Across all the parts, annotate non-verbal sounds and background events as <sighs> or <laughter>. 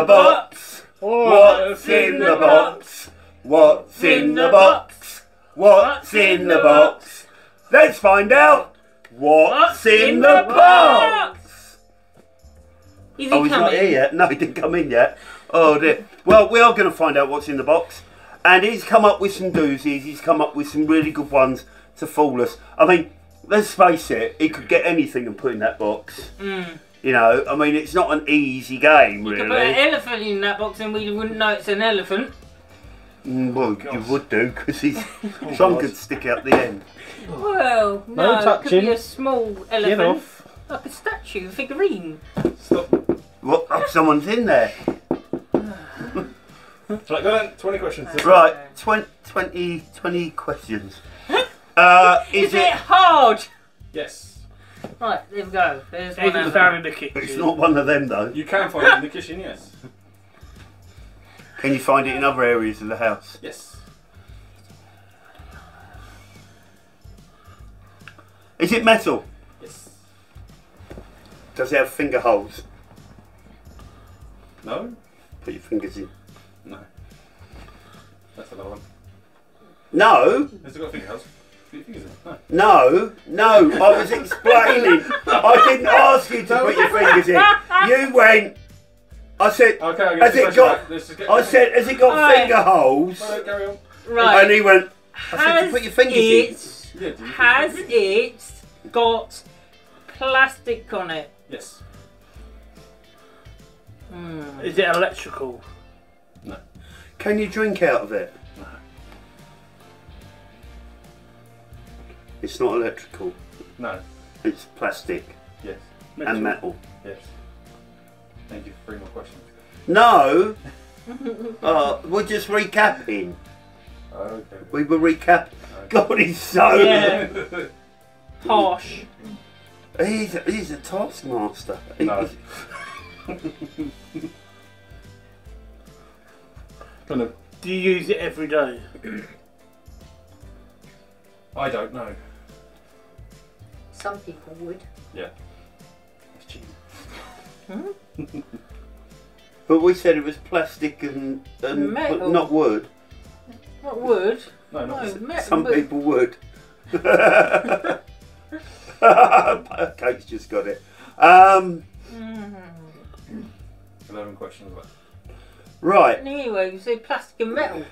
the box? What's in the box? What's in the box? What's in the box? Let's find out. What's in the box? Is he Oh, he's not here yet. No, he didn't come in yet. Oh dear. Well, we are going to find out what's in the box. And he's come up with some doozies. He's come up with some really good ones to fool us. I mean, let's face it, he could get anything and put in that box. Hmm. You know, I mean, it's not an easy game, You could put an elephant in that box and we wouldn't know it's an elephant. Mm, Well, you would do, because he's <laughs> some God. could stick out the end. Well, no, No it could touching. be a small Get elephant. off. Like a statue, a figurine. Stop. What? Oh, someone's in there. <sighs> Right, go down. 20 questions. Right, 20, 20, 20 questions. <laughs> Uh, Is, is it it? hard? Yes. Right, there we go. There's one was answer. found in the kitchen. It's not one of them though. You can find it in the kitchen, yes. Can you find it in other areas of the house? Yes. Is it metal? Yes. Does it have finger holes? No? Put your fingers in. No. That's another one. No, Has it got finger holes? Put your fingers in. No. no, no. I was explaining. I didn't ask you to put your fingers in. You went. I said. Okay, I'll Has it got? question. Let's just get I said, has it got Right. finger holes? No, no, carry on. Right. And he went. I said, has to put your fingers in. it, Yeah, do you- has it got plastic on it? Yes. Hmm. Is it electrical? Can you drink out of it? It's not electrical. No. It's plastic Yes. and metal. Yes. Thank you for three more questions. No. <laughs> uh, we're just recapping. Okay. We were recapping. God, he's so. Yeah. <laughs> Harsh. He's a, he's a taskmaster. He- No. <laughs> kind of. Do you use it every day? <clears throat> I don't know. Some people would. Yeah. <laughs> But we said it was plastic and, and Metal. but not wood. What would? No, not No, metal. Some but- people would. <laughs> Kate's just got it. Um, Mhm. Eleven questions left. right. Anyway, you say plastic and metal.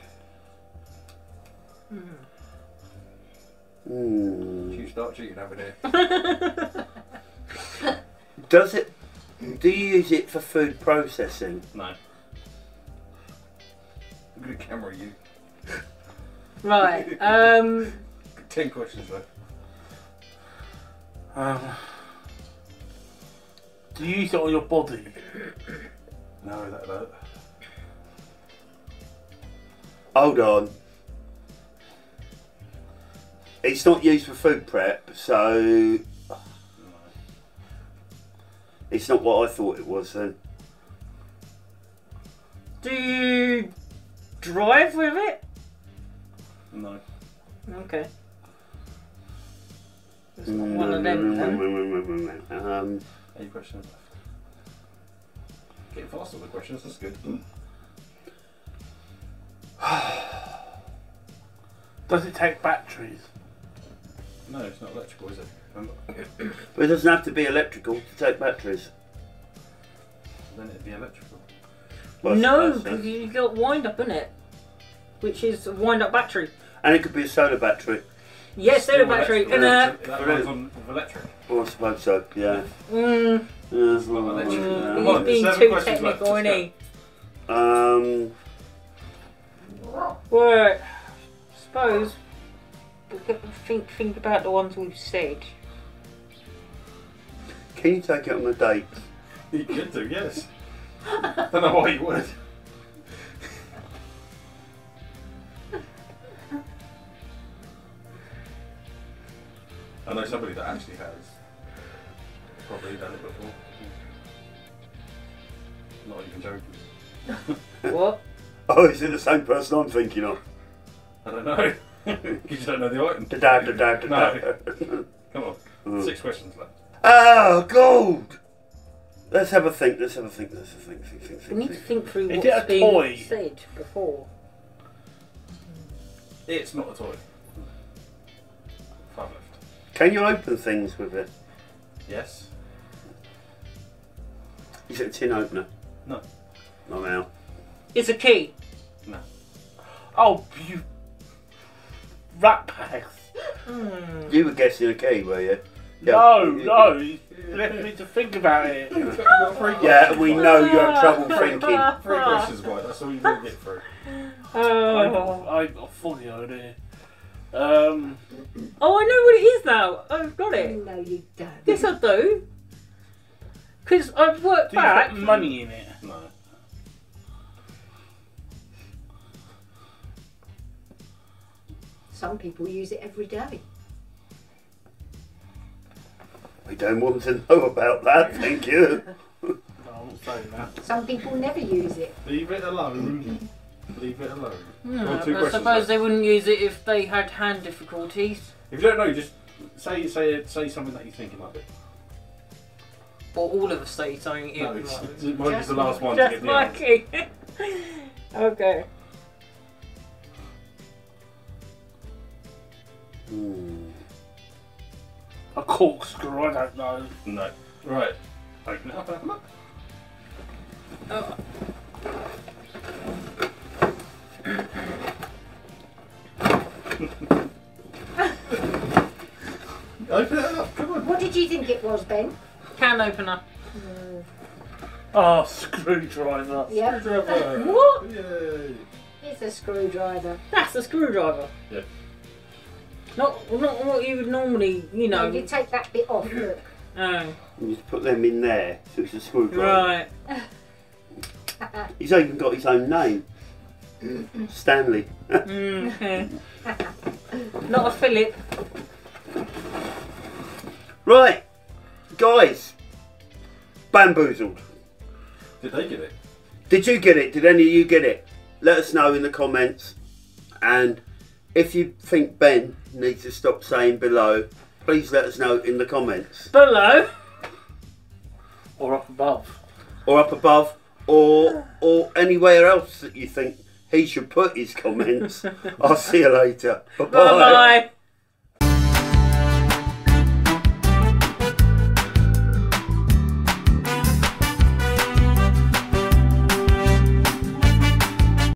Hmm. You start cheating over there. <laughs> Does it? Do you use it for food processing? No. Look at the camera, you. <laughs> Right. Um. Ten questions left. Um, do you use it on your body? No, that that. Hold on. It's not used for food prep, so it's not what I thought it was then. Do you drive with it? No. Okay. It's not mm, one of them mm, then. Mm, um, Eight questions left. Getting faster with the questions, that's good. Hmm? Does it take batteries? No, it's not electrical, is it? Remember? but it doesn't have to be electrical to take batteries. Then it'd be electrical. Well, no, suppose so. because you got wind up in it, which is a wind up battery. And it could be a solar battery. Yes, solar Still battery. electrical. And uh, That runs on with electric. Well, I suppose so. Yeah. mm, Yeah, not electric. mm, Come on, he's being too questions left, technical, let's isn't he? Um, Well, I suppose we could think think about the ones we've said. can you take it on a date? You could do, yes. Don't know why you would. I know somebody that actually has probably done it before. Not even joking. what? <laughs> Oh, is it the same person I'm thinking of? I don't know. <laughs> you just don't know the item. Da da da da da. No. <laughs> Come on. Mm. Six questions left. Oh, gold! Let's have a think. Let's have a think. Let's have a think. think, think, We need to think through Is what's it a been toy? said before. It's not a toy. Five left. Can you open things with it? Yes. Is it a tin opener? No. Not now. It's a key. No. Oh, you rat bags. Hmm. You were guessing a key, were you? No, no. You left me to think about it. <laughs> Yeah, we know you have trouble <laughs> thinking. Three questions, right? That's all you really get through. Oh. I, I got a funny idea. Um, oh, I know what it is now. I've got it. No, you don't. Yes, I do. Because I've worked do you back. put money in it? No. Some people use it every day. We don't want to know about that, thank you. <laughs> No, I'm not saying that. Some people never use it. Leave it alone. Leave it alone. No, Well, I suppose left. they wouldn't use it if they had hand difficulties. If you don't know, just say say say something that you think about it might. Or all of us say something. No, it it's, might. it might be the last one to Just get the. Mikey. <laughs> okay. Hmm. A corkscrew, I don't know. No. Right. Open it up and have a look. Oh, Open it up. Come on. What did you think it was, Ben? can opener. Oh, screwdriver. Yeah, Screwdriver. What? Yay. it's a screwdriver. That's a screwdriver. Yeah. Not not what you would normally, you No, know. you take that bit off. Look. <coughs> Oh, You just put them in there, so it's a screwdriver. right. <laughs> He's even got his own name. <coughs> Stanley. Mm. Not a Philip. Right, guys. Bamboozled. Did they get it? Did you get it? Did any of you get it? Let us know in the comments. And if you think Ben needs to stop saying below, please let us know in the comments. Below. Or up above. Or up above, or or anywhere else that you think he should put his comments. <laughs> I'll see you later. Bye Bye bye.